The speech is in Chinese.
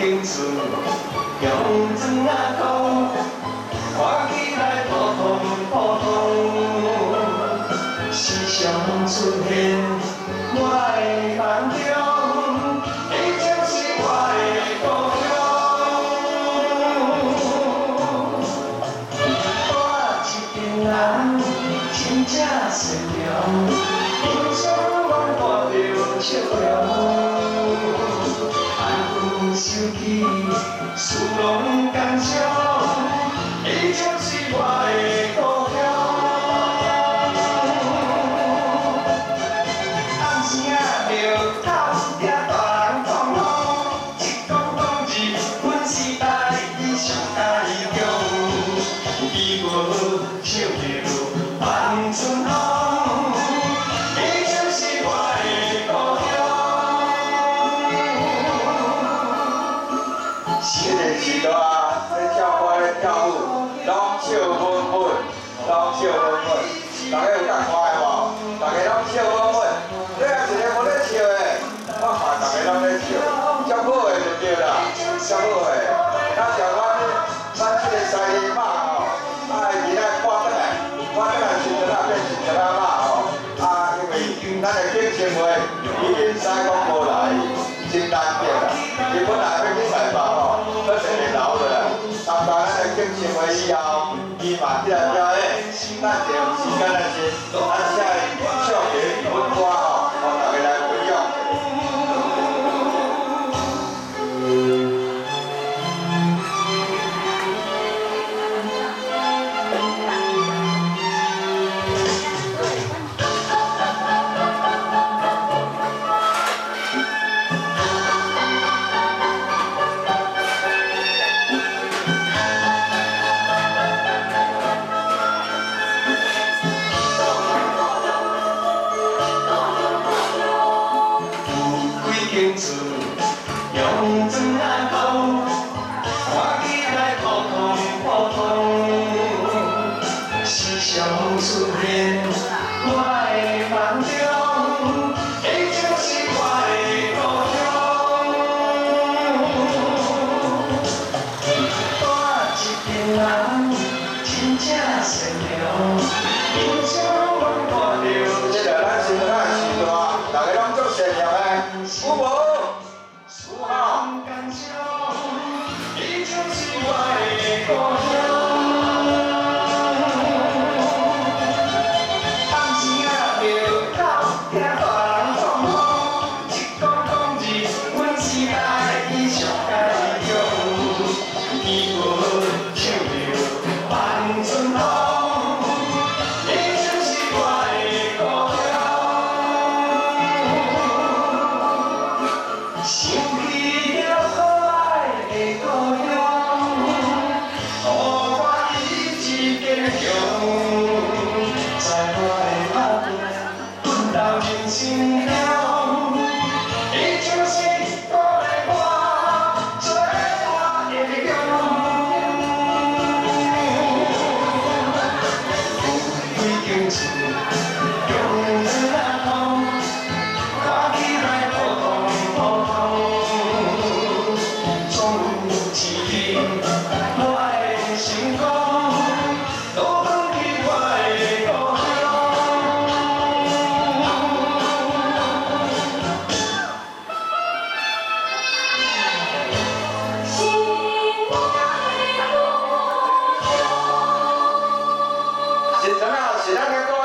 用砖仔土，看起来普通普通，时常出现我的梦中，你就是我的故乡。我一个人真正善良，人生我看着笑容。安分守己，事拢感伤，你就是我的故乡。暗时仔着偷听大人讲风，一讲讲日，阮时代伊上家己强。伊我唱着拢笑稳稳，拢笑稳稳。大家有甲看的无？大家拢笑稳稳。你若是咧无咧笑的，我看大家拢咧笑，足好的就对啦，足好的。咱像咱咱这个西马吼，啊，伊来看转来，看转来是怎啊变是怎啊马吼。啊，因为咱的敬称话，伊会使讲无来，真难听啦。伊本来以后，伊嘛即个表演，咱就有时间来先，咱有几间厝用砖仔土，看起来普通普通，时常出现我的梦中，你就是我的故乡。我一个人真正善良，watching. 是怎啊？是咱的故